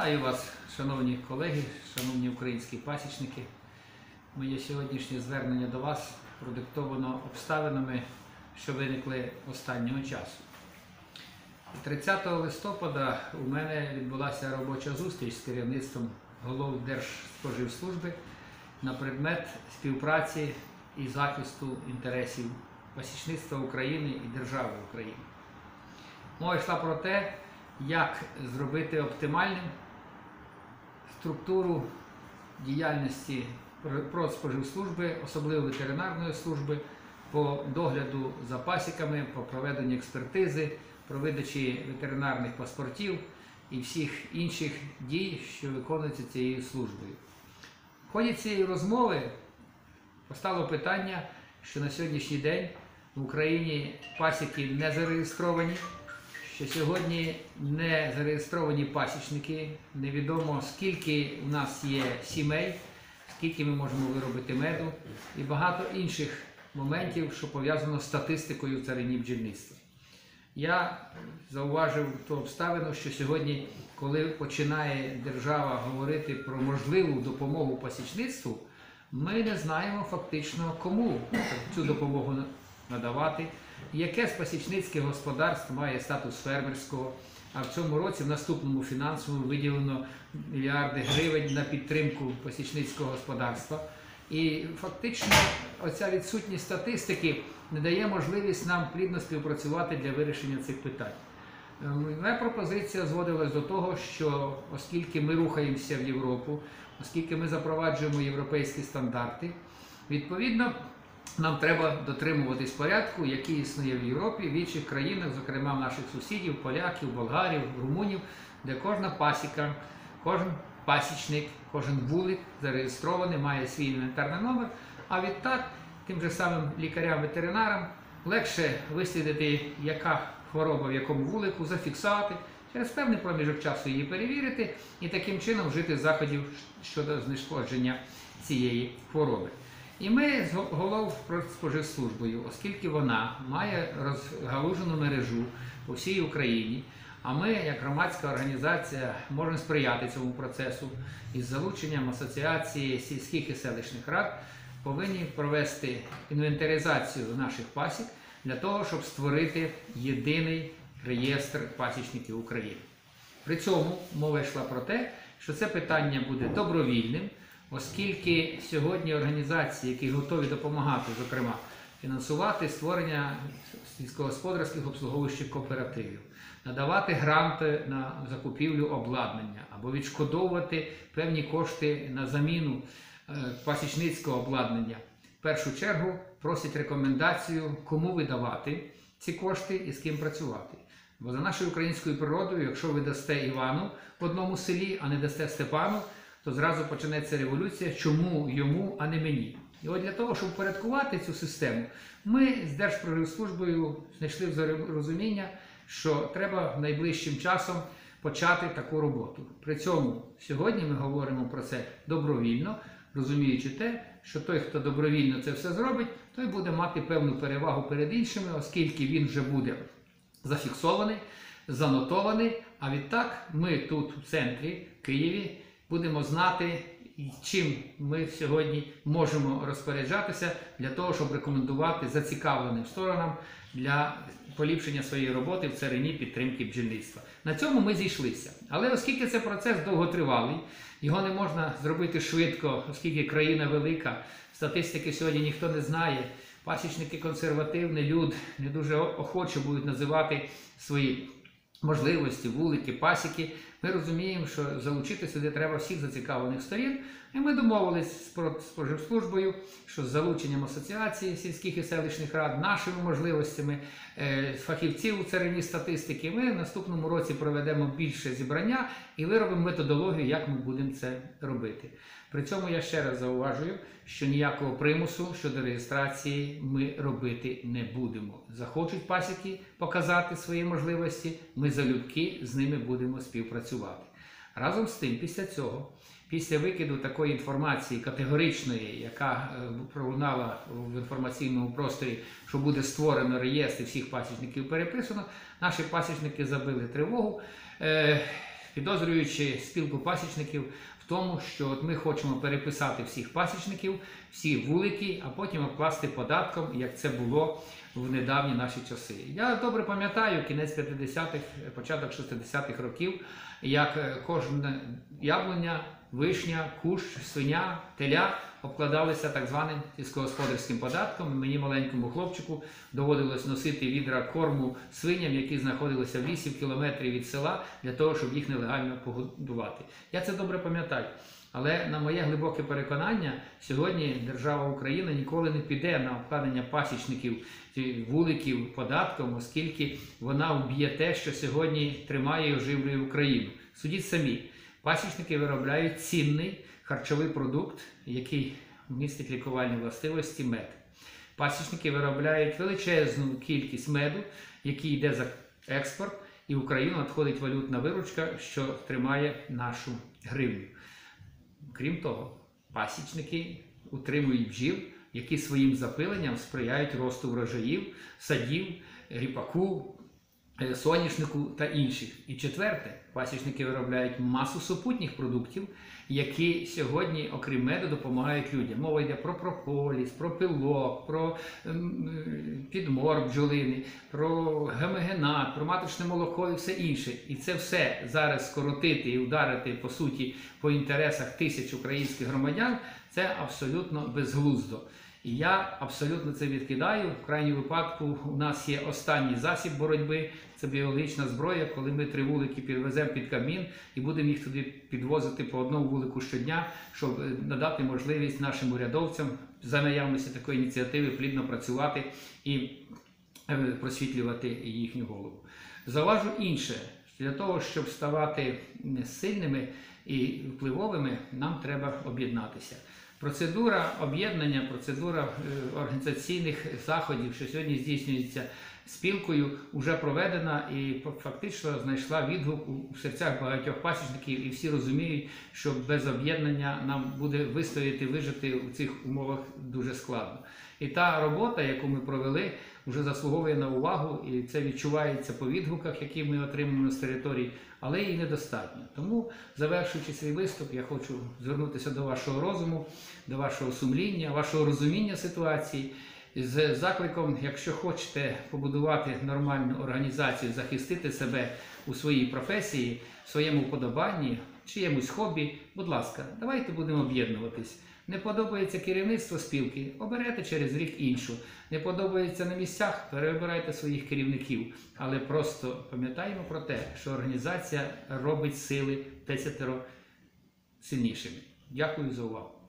Вітаю вас, шановні колеги, шановні українські пасічники. Моє сьогоднішнє звернення до вас продиктовано обставинами, що виникли останнього часу. 30 листопада у мене відбулася робоча зустріч з керівництвом голов Держспоживслужби на предмет співпраці і захисту інтересів пасічництва України і держави України. Мова йшла про те, як зробити оптимальним структуру діяльності Продспоживслужби, особливо ветеринарної служби, по догляду за пасіками, по проведенню експертизи, про видачі ветеринарних паспортів і всіх інших дій, що виконуються цією службою. В ході цієї розмови постало питання, що на сьогоднішній день в Україні пасіки не зареєстровані, що сьогодні не зареєстровані пасічники, невідомо скільки у нас є сімей, скільки ми можемо виробити меду і багато інших моментів, що пов'язано з статистикою в царині бджільництва. Я зауважив ту обставину, що сьогодні, коли починає держава говорити про можливу допомогу пасічництву, ми не знаємо фактично, кому цю допомогу надавати, яке з пасічницьких господарств має статус фермерського. А в цьому році, в наступному фінансовому, виділено мільярди гривень на підтримку пасічницького господарства. І фактично оця відсутність статистики не дає можливість нам плідно співпрацювати для вирішення цих питань. Моя пропозиція зводилась до того, що оскільки ми рухаємося в Європу, оскільки ми запроваджуємо європейські стандарти, відповідно нам треба дотримуватись порядку, який існує в Європі, в інших країнах, зокрема в наших сусідів, поляків, болгарів, румунів, де кожна пасіка, кожен пасічник, кожен вулик зареєстрований, має свій інвентарний номер. А відтак тим же самим лікарям-ветеринарам легше вислідити, яка хвороба в якому вулику, зафіксувати, через певний проміжок часу її перевірити і таким чином вжити заходів щодо знешкодження цієї хвороби. І ми з голов Продспоживслужбою, оскільки вона має розгалужену мережу по всій Україні, а ми, як громадська організація, можемо сприяти цьому процесу із залученням асоціації сільських і селищних рад, повинні провести інвентаризацію наших пасік для того, щоб створити єдиний реєстр пасічників України. При цьому мова йшла про те, що це питання буде добровільним, оскільки сьогодні організації, які готові допомагати, зокрема, фінансувати створення сільськогосподарських обслуговуючих кооперативів, надавати гранти на закупівлю обладнання або відшкодовувати певні кошти на заміну е, пасічницького обладнання. В першу чергу просять рекомендацію, кому видавати ці кошти і з ким працювати. Бо за нашою українською природою, якщо ви дасте Івану в одному селі, а не дасте Степану, то зразу почнеться революція, чому йому, а не мені. І от для того, щоб впорядкувати цю систему, ми з Держпродслужбою знайшли розуміння, що треба найближчим часом почати таку роботу. При цьому сьогодні ми говоримо про це добровільно, розуміючи те, що той, хто добровільно це все зробить, той буде мати певну перевагу перед іншими, оскільки він вже буде зафіксований, занотований. А відтак ми тут, у центрі Києві, будемо знати, чим ми сьогодні можемо розпоряджатися для того, щоб рекомендувати зацікавленим сторонам для поліпшення своєї роботи в царині підтримки бджільництва. На цьому ми зійшлися. Але оскільки це процес довготривалий, його не можна зробити швидко, оскільки країна велика, статистики сьогодні ніхто не знає. Пасічники консервативний люд не дуже охоче будуть називати свої можливості, вулики, пасіки. Ми розуміємо, що залучити сюди треба всіх зацікавлених сторін. І ми домовились з Продспоживслужбою, що з залученням асоціації сільських і селищних рад, нашими можливостями е, фахівців у царині статистики, ми в наступному році проведемо більше зібрання і виробимо методологію, як ми будемо це робити. При цьому я ще раз зауважую, що ніякого примусу щодо реєстрації ми робити не будемо. Захочуть пасіки показати свої можливості, ми залюбки з ними будемо співпрацювати. Разом з тим, після цього, після викиду такої інформації категоричної, яка е, пролунала в інформаційному просторі, що буде створено реєстр всіх пасічників переписано, наші пасічники забили тривогу. Е, підозрюючи спілку пасічників в тому, що от ми хочемо переписати всіх пасічників, всі вулики, а потім обкласти податком, як це було в недавні наші часи. Я добре пам'ятаю кінець 50-х, початок 60-х років, як кожне кожна яблуня, вишня, кущ, свиня, теля обкладалися так званим сільськогосподарським податком. Мені маленькому хлопчику доводилось носити відра корму свиням, які знаходилися в лісі в від села, для того, щоб їх нелегально погодувати. Я це добре пам'ятаю. Але на моє глибоке переконання, сьогодні держава Україна ніколи не піде на обкладення пасічників вуликів податком, оскільки вона вб'є те, що сьогодні тримає і оживлює Україну. Судіть самі, пасічники виробляють цінний харчовий продукт, який містить лікувальні властивості мед. Пасічники виробляють величезну кількість меду, який йде за експорт, і в Україну надходить валютна виручка, що тримає нашу гривню. Крім того, пасічники утримують бджіл, які своїм запиленням сприяють росту врожаїв, садів, ріпаку, соняшнику та інших. І четверте, пасічники виробляють масу супутніх продуктів, які сьогодні, окрім меду, допомагають людям. Мова йде про прополіс, про пилок, про ем, е, підмор бджолини, про гемогенат, про маточне молоко і все інше. І це все зараз скоротити і ударити по суті по інтересах тисяч українських громадян. Це абсолютно безглуздо. І я абсолютно це відкидаю. В крайньому випадку у нас є останній засіб боротьби це біологічна зброя, коли ми три вулики підвеземо під камін і будемо їх туди підвозити по одному вулику щодня, щоб е, надати можливість нашим урядовцям за наявності такої ініціативи плідно працювати і е, просвітлювати їхню голову. Зауважу інше. Для того, щоб ставати сильними і впливовими, нам треба об'єднатися. Процедура об'єднання, процедура е, організаційних заходів, що сьогодні здійснюється спілкою, вже проведена і фактично знайшла відгук у серцях багатьох пасічників, і всі розуміють, що без об'єднання нам буде вистояти, вижити у цих умовах дуже складно. І та робота, яку ми провели, вже заслуговує на увагу, і це відчувається по відгуках, які ми отримуємо з території, але і недостатньо. Тому, завершуючи свій виступ, я хочу звернутися до вашого розуму, до вашого сумління, вашого розуміння ситуації. З закликом, якщо хочете побудувати нормальну організацію, захистити себе у своїй професії, в своєму вподобанні, чиємусь хобі, будь ласка, давайте будемо об'єднуватись. Не подобається керівництво спілки, оберете через рік іншу. Не подобається на місцях, переобирайте своїх керівників. Але просто пам'ятаємо про те, що організація робить сили десятеро сильнішими. Дякую за увагу.